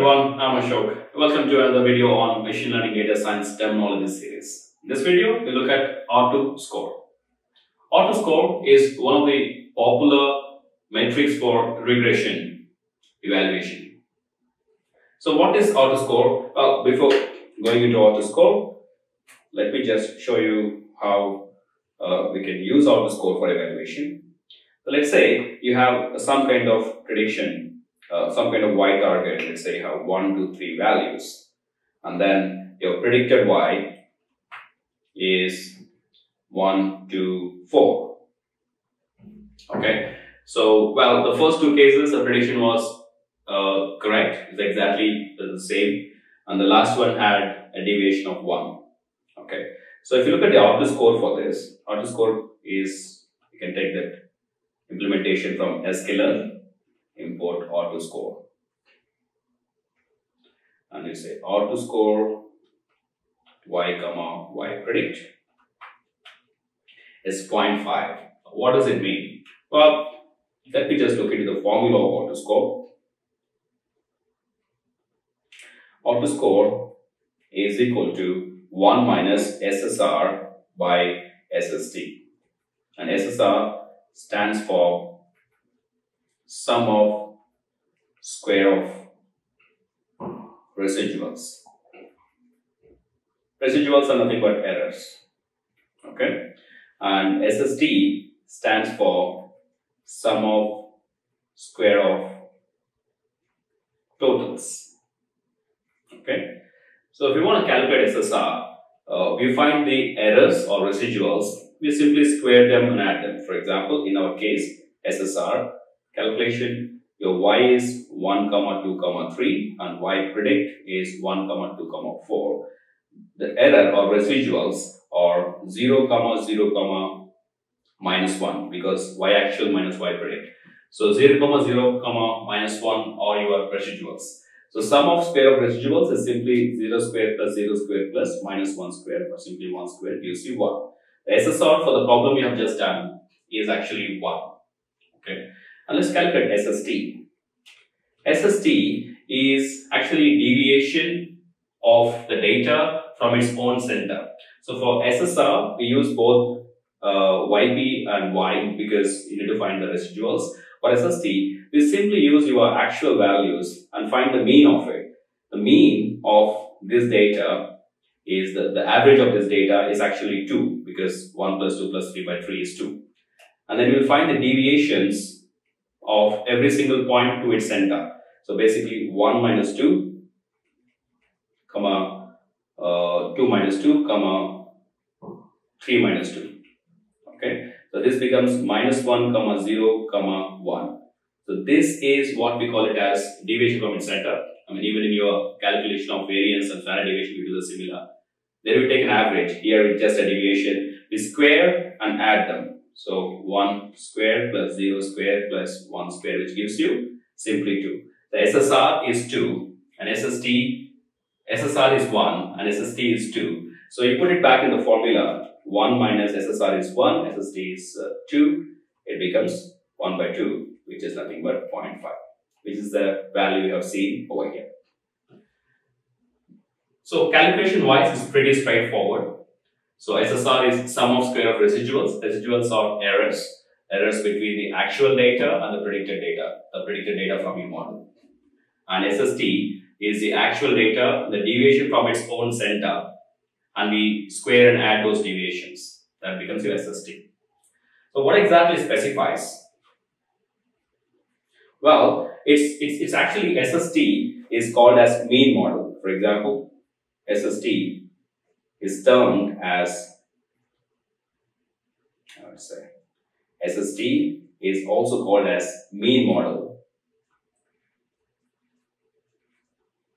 everyone, I'm Ashok. Welcome to another video on Machine Learning Data Science Terminology series. In this video, we look at R2 score. R2 score is one of the popular metrics for regression evaluation. So what is R2 score? Before going into R2 score, let me just show you how uh, we can use R2 score for evaluation. So let's say you have some kind of prediction uh, some kind of y target, let's say you have 1, 2, 3 values, and then your predicted y is 1, 2, 4. Okay, so well, the first two cases, the prediction was uh, correct, it's exactly the same, and the last one had a deviation of 1. Okay, so if you look at the R2 score for this, R2 score is, you can take that implementation from sklearn import R2 score. And you say R2 score y comma y predict is 0.5. What does it mean? Well, let me just look into the formula of R2 score. R2 score is equal to 1 minus SSR by SST. And SSR stands for sum of square of residuals. Residuals are nothing but errors. Okay. And SST stands for sum of square of totals. Okay. So if we want to calculate SSR, uh, we find the errors or residuals, we simply square them and add them. For example, in our case, SSR calculation, your y is 1 comma 2 comma 3 and y predict is 1 comma 2 comma 4. The error or residuals are 0 comma 0 comma minus 1 because y actual minus y predict. So 0 comma 0 comma minus 1 are your residuals. So sum of square of residuals is simply 0 square plus 0 square plus minus 1 square or simply 1 square gives you 1. The SSR for the problem we have just done is actually 1. Okay. And let's calculate SST. SST is actually deviation of the data from its own center. So for SSR, we use both uh, YP and Y because you need to find the residuals. For SST, we simply use your actual values and find the mean of it. The mean of this data is the, the average of this data is actually 2 because 1 plus 2 plus 3 by 3 is 2. And then we'll find the deviations of every single point to its center. So basically 1 minus 2, comma, uh, 2 minus 2, comma, 3 minus 2. Okay, so this becomes minus 1, comma, 0, comma, 1. So this is what we call it as deviation from its center. I mean, even in your calculation of variance and standard deviation, we do the similar. Then we take an average. Here with just a deviation, we square and add them. So 1 square plus 0 square plus 1 square which gives you simply 2. The SSR is 2 and SST, SSR is 1 and SST is 2. So you put it back in the formula 1 minus SSR is 1, SST is uh, 2. It becomes 1 by 2 which is nothing but 0.5 which is the value you have seen over here. So calculation wise is pretty straightforward. So SSR is sum of square of residuals. Residuals are errors, errors between the actual data and the predicted data, the predicted data from your model. And SST is the actual data, the deviation from its own center, and we square and add those deviations. That becomes your SST. So what exactly specifies? Well, it's, it's, it's actually SST is called as mean model. For example, SST is termed as, I would say, SST is also called as mean model.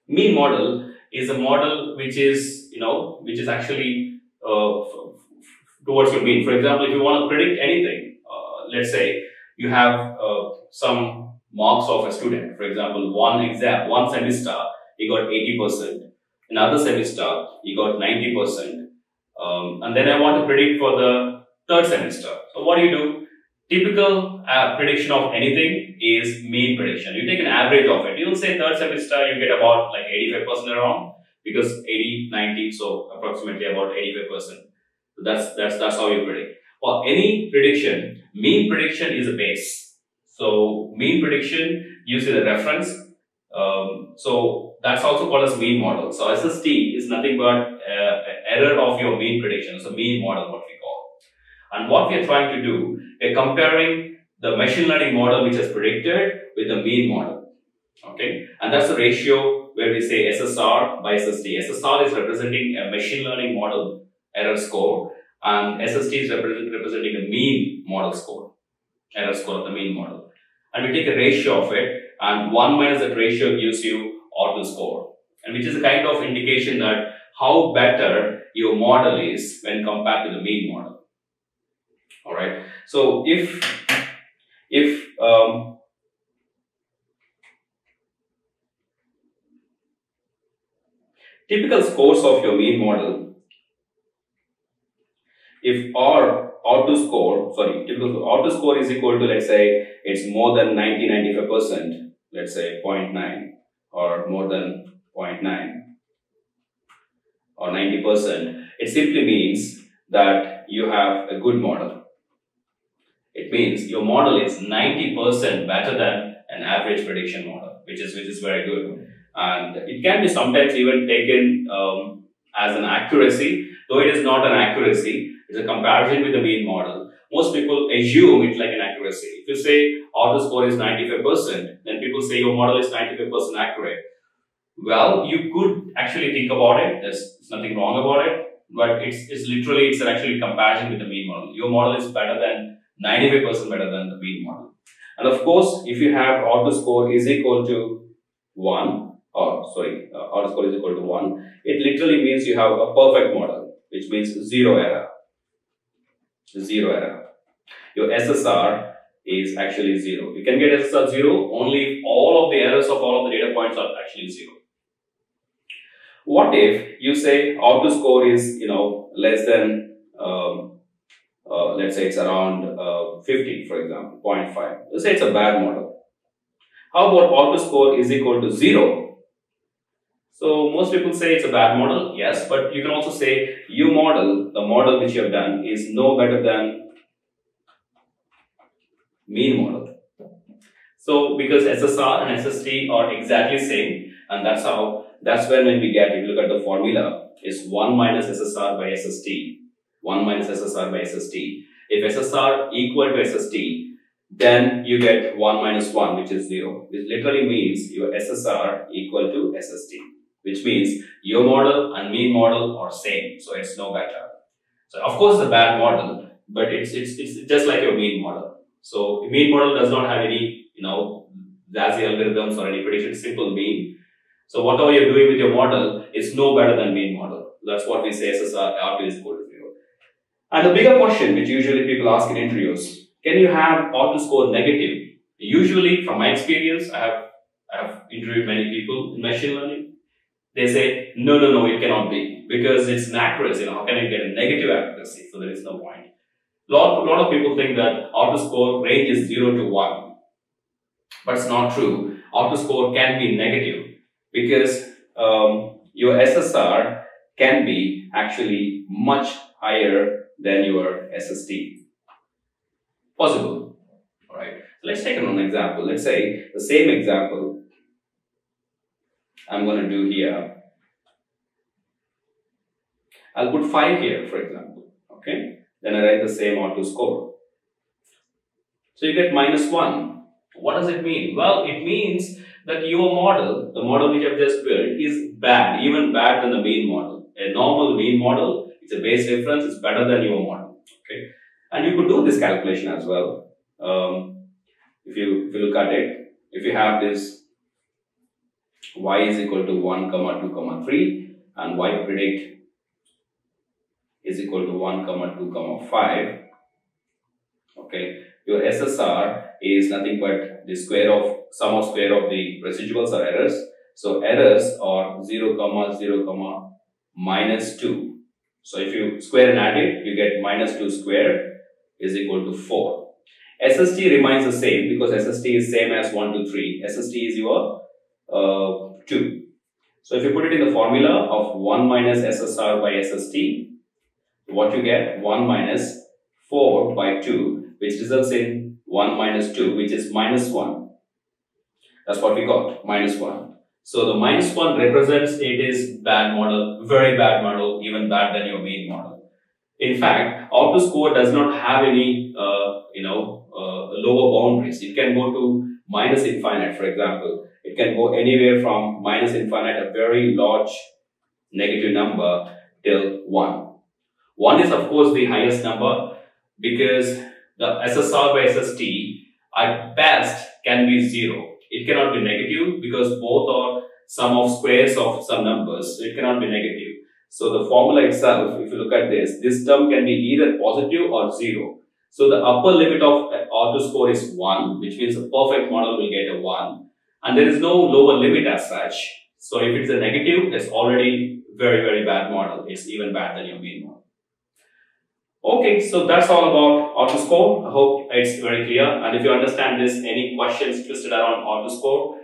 Mean model is a model which is, you know, which is actually uh, towards your mean. For example, if you want to predict anything, uh, let's say you have uh, some marks of a student. For example, one exam, one semester, he got 80% another semester, you got 90%. Um, and then I want to predict for the third semester. So what do you do? typical uh, prediction of anything is mean prediction. You take an average of it. You'll say third semester you get about like 85% around because 80, 90, so approximately about 85%. So that's that's that's how you predict. For any prediction, mean prediction is a base. So mean prediction uses a reference. Um, so that's also called as mean model. So SST is nothing but uh, error of your mean prediction. So mean model, what we call. And what we are trying to do, we're comparing the machine learning model which has predicted with the mean model. Okay, and that's the ratio where we say SSR by SST. SSR is representing a machine learning model error score, and SST is represent, representing a mean model score, error score of the mean model. And we take a ratio of it, and 1 minus that ratio gives you R2 score, and which is a kind of indication that how better your model is when compared to the mean model. All right. So if if um, typical scores of your mean model, if R R2 score, sorry, typical R2 score is equal to let's say it's more than 90 95 percent, let's say 0.9 or more than 0.9 or 90 percent, it simply means that you have a good model it means your model is 90% better than an average prediction model, which is which is very good. And it can be sometimes even taken um, as an accuracy, though it is not an accuracy. It's a comparison with the mean model. Most people assume it's like an accuracy. If you say R2 score is 95%, then people say your model is 95% accurate. Well, you could actually think about it. There's, there's nothing wrong about it, but it's, it's literally, it's actually comparison with the mean model. Your model is better than 95% better than the mean model. And of course, if you have R2 score is equal to 1, or sorry, uh, R2 score is equal to 1, it literally means you have a perfect model, which means zero error. Zero error. Your SSR is actually zero. You can get SSR zero only if all of the errors of all of the data points are actually zero. What if you say R2 score is, you know, less than um, uh, let's say it's around uh, 50, for example, 0.5. Let's say it's a bad model. How about R2 score is equal to 0? So most people say it's a bad model, yes, but you can also say your model, the model which you have done is no better than mean model. So because SSR and SST are exactly same and that's how, that's when when we get, if you look at the formula, is 1 minus SSR by SST 1 minus SSR by SST. If SSR equal to SST, then you get 1 minus 1, which is 0. Which literally means your SSR equal to SST, which means your model and mean model are same, so it's no better. So of course it's a bad model, but it's, it's, it's just like your mean model. So mean model does not have any, you know, Jazzy algorithms or any prediction, simple mean. So whatever you're doing with your model is no better than mean model. That's what we say SSR R2 is and the bigger question which usually people ask in interviews, can you have R2 score negative? Usually, from my experience, I have, I have interviewed many people in machine learning. They say, no, no, no, it cannot be because it's an accuracy. You know, how can I get a negative accuracy? So there is no point. Lot, lot of people think that R2 score range is 0 to 1. But it's not true. R2 score can be negative because um, your SSR can be actually much higher than your SST. Possible. Alright. Let's take an example. Let's say the same example I'm going to do here. I'll put 5 here, for example. Okay. Then I write the same R2 score. So you get minus 1. What does it mean? Well, it means that your model, the model which I've just built, is bad, even bad than the mean model. A normal mean model it's a base reference, it's better than your model. Okay. And you could do this calculation as well. Um, if you if you look at it, if you have this y is equal to 1 comma 2 comma 3 and y predict is equal to 1 comma 2 comma 5 okay your ssr is nothing but the square of sum of square of the residuals or errors so errors are 0 comma 0 comma minus 2 so if you square and add it, you get minus 2 square is equal to 4. SST remains the same because SST is same as 1 to 3. SST is your uh, 2. So if you put it in the formula of 1 minus SSR by SST, what you get 1 minus 4 by 2 which results in 1 minus 2 which is minus 1. That's what we got, minus 1. So the minus 1 represents it is bad model, very bad model, even bad than your mean model. In fact, R2 score does not have any, uh, you know, uh, lower boundaries. It can go to minus infinite, for example. It can go anywhere from minus infinite, a very large negative number, till 1. 1 is, of course, the highest number because the SSR by SST at best can be 0. It cannot be negative because both are sum of squares of some numbers. So it cannot be negative. So the formula itself, if you look at this, this term can be either positive or 0. So the upper limit of R2 score is 1, which means a perfect model will get a 1. And there is no lower limit as such. So if it's a negative, it's already very, very bad model. It's even bad than your mean model. Okay, so that's all about R2 score. I hope it's very clear. And if you understand this, any questions twisted around R2 score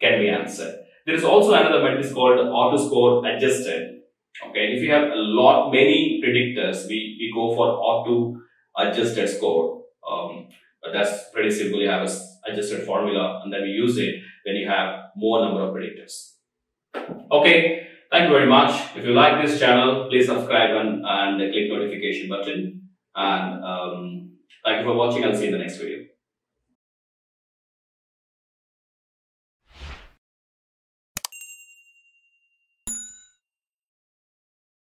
can be answered. There is also another method is called R2 score adjusted. Okay, if you have a lot, many predictors, we, we go for R2 adjusted score. Um, but that's pretty simple. You have a adjusted formula and then we use it when you have more number of predictors. Okay, thank you very much. If you like this channel, please subscribe and, and click notification button. And um, thank you for watching. I'll see you in the next video.